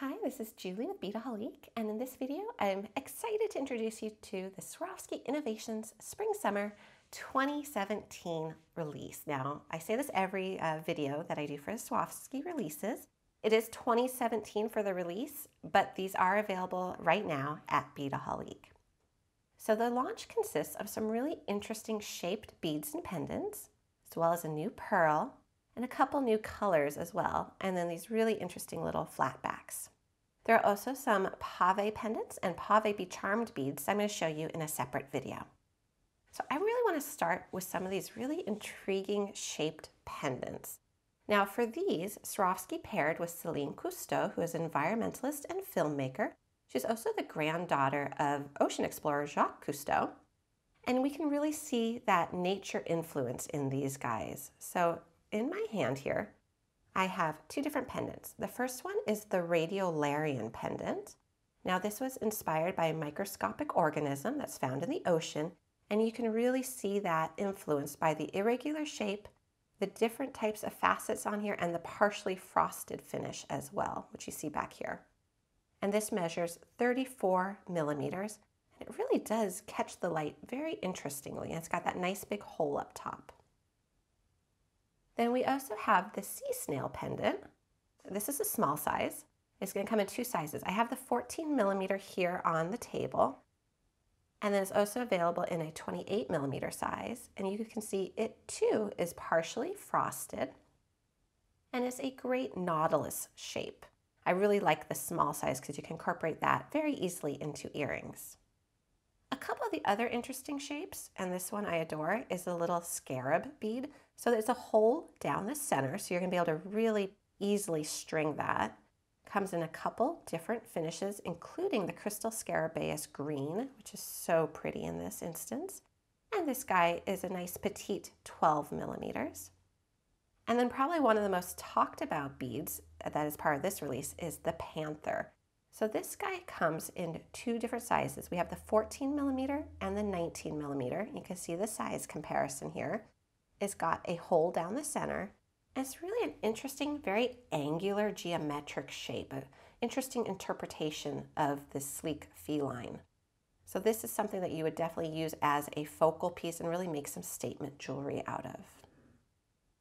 Hi, this is Julie with Beadaholique, and in this video, I'm excited to introduce you to the Swarovski Innovations Spring Summer 2017 release. Now, I say this every uh, video that I do for Swarovski releases. It is 2017 for the release, but these are available right now at Beadaholique. So the launch consists of some really interesting shaped beads and pendants, as well as a new pearl, and a couple new colors as well, and then these really interesting little flat backs. There are also some pave pendants and pave BeCharmed beads I'm going to show you in a separate video. So I really want to start with some of these really intriguing shaped pendants. Now for these, Swarovski paired with Celine Cousteau, who is an environmentalist and filmmaker. She's also the granddaughter of ocean explorer Jacques Cousteau. And we can really see that nature influence in these guys. So in my hand here, I have two different pendants. The first one is the Radiolarian pendant. Now this was inspired by a microscopic organism that's found in the ocean, and you can really see that influenced by the irregular shape, the different types of facets on here, and the partially frosted finish as well, which you see back here. And this measures 34 millimeters, and it really does catch the light very interestingly. And it's got that nice big hole up top. Then we also have the sea snail pendant. This is a small size. It's going to come in two sizes. I have the 14 millimeter here on the table. And then it's also available in a 28 millimeter size. And you can see it too is partially frosted and is a great nautilus shape. I really like the small size because you can incorporate that very easily into earrings. A couple of the other interesting shapes, and this one I adore, is a little scarab bead. So there's a hole down the center, so you're gonna be able to really easily string that. Comes in a couple different finishes, including the crystal scarabaeus green, which is so pretty in this instance. And this guy is a nice petite 12 millimeters. And then probably one of the most talked about beads that is part of this release is the Panther. So this guy comes in two different sizes. We have the 14 millimeter and the 19 millimeter. You can see the size comparison here. It's got a hole down the center. It's really an interesting, very angular geometric shape, an interesting interpretation of this sleek feline. So this is something that you would definitely use as a focal piece and really make some statement jewelry out of.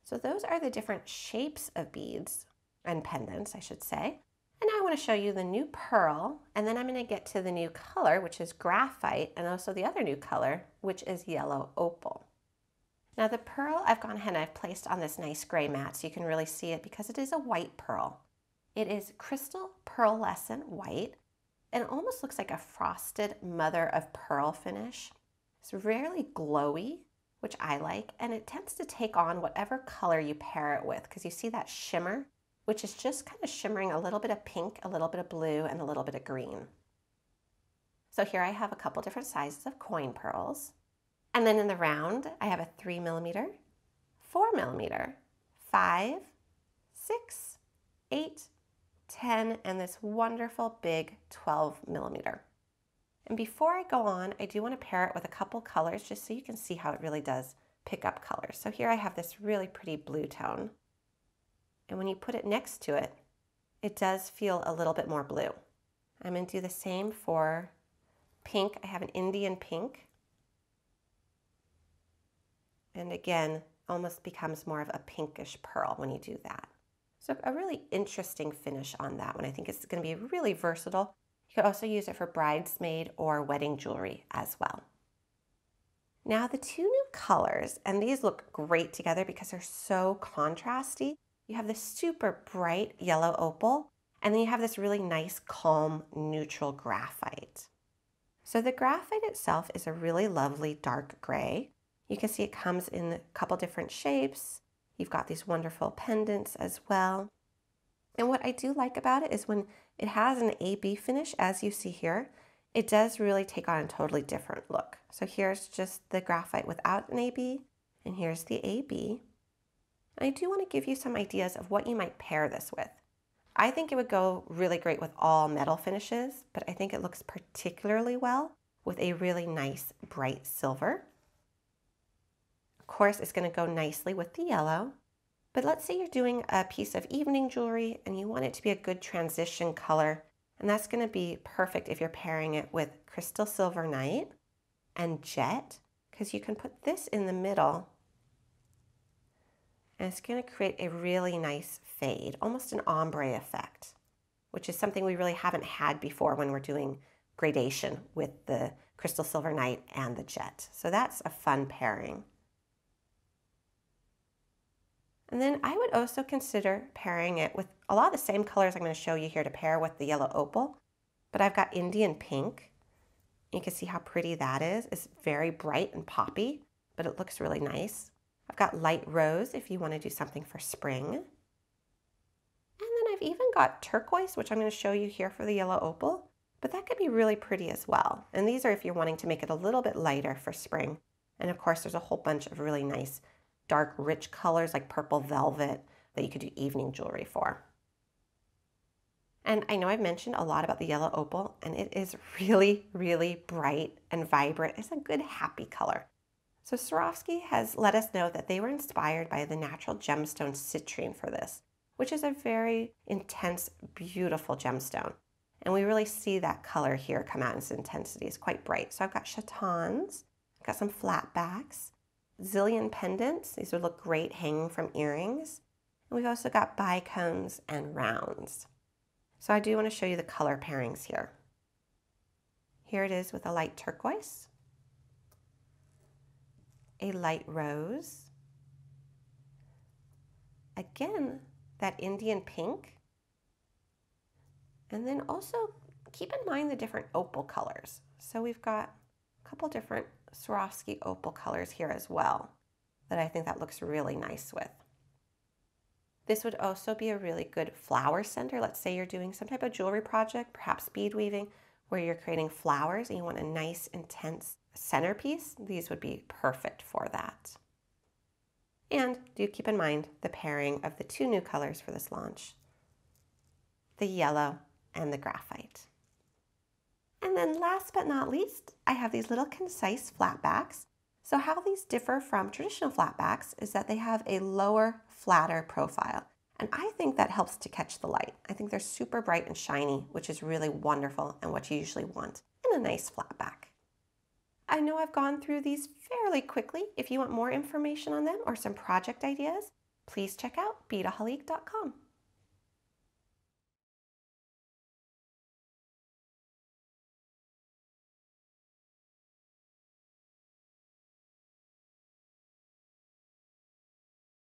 So those are the different shapes of beads and pendants, I should say. And now I want to show you the new pearl, and then I'm going to get to the new color, which is graphite, and also the other new color, which is yellow opal. Now the pearl I've gone ahead and I've placed on this nice gray mat so you can really see it because it is a white pearl. It is crystal pearlescent white, and it almost looks like a frosted mother of pearl finish. It's rarely glowy, which I like, and it tends to take on whatever color you pair it with because you see that shimmer which is just kind of shimmering a little bit of pink, a little bit of blue, and a little bit of green. So here I have a couple different sizes of coin pearls. And then in the round, I have a three millimeter, four millimeter, five, six, eight, 10, and this wonderful big 12 millimeter. And before I go on, I do want to pair it with a couple colors just so you can see how it really does pick up colors. So here I have this really pretty blue tone. And when you put it next to it, it does feel a little bit more blue. I'm going to do the same for pink. I have an Indian pink. And again, almost becomes more of a pinkish pearl when you do that. So a really interesting finish on that one. I think it's going to be really versatile. You could also use it for bridesmaid or wedding jewelry as well. Now the two new colors, and these look great together because they're so contrasty you have this super bright yellow opal, and then you have this really nice, calm, neutral graphite. So the graphite itself is a really lovely dark gray. You can see it comes in a couple different shapes. You've got these wonderful pendants as well. And what I do like about it is when it has an AB finish, as you see here, it does really take on a totally different look. So here's just the graphite without an AB, and here's the AB. I do want to give you some ideas of what you might pair this with. I think it would go really great with all metal finishes, but I think it looks particularly well with a really nice bright silver. Of course, it's going to go nicely with the yellow. But let's say you're doing a piece of evening jewelry and you want it to be a good transition color. And that's gonna be perfect if you're pairing it with Crystal Silver Night and Jet, because you can put this in the middle and it's gonna create a really nice fade, almost an ombre effect, which is something we really haven't had before when we're doing gradation with the Crystal Silver Night and the Jet. So that's a fun pairing. And then I would also consider pairing it with a lot of the same colors I'm going to show you here to pair with the yellow opal. But I've got Indian pink. You can see how pretty that is. It's very bright and poppy, but it looks really nice. I've got light rose if you want to do something for spring. And then I've even got turquoise, which I'm going to show you here for the yellow opal. But that could be really pretty as well. And these are if you're wanting to make it a little bit lighter for spring. And of course, there's a whole bunch of really nice dark, rich colors like purple velvet that you could do evening jewelry for. And I know I've mentioned a lot about the yellow opal, and it is really, really bright and vibrant. It's a good, happy color. So Swarovski has let us know that they were inspired by the natural gemstone citrine for this, which is a very intense, beautiful gemstone. And we really see that color here come out in its intensity. It's quite bright. So I've got chatons, I've got some flat backs, Xilion pendants. These would look great hanging from earrings. And we've also got bicones and rounds. So I do want to show you the color pairings here. Here it is with a light turquoise, a light rose, again, that Indian pink, and then also keep in mind the different opal colors. So we've got a couple different Swarovski opal colors here as well that I think that looks really nice with. This would also be a really good flower center. Let's say you're doing some type of jewelry project, perhaps bead weaving, where you're creating flowers and you want a nice, intense centerpiece. These would be perfect for that. And do keep in mind the pairing of the two new colors for this launch, the yellow and the graphite. And then last but not least, I have these little concise flatbacks. So how these differ from traditional flatbacks is that they have a lower, flatter profile. And I think that helps to catch the light. I think they're super bright and shiny, which is really wonderful and what you usually want in a nice flatback. I know I've gone through these fairly quickly. If you want more information on them or some project ideas, please check out beadaholique.com.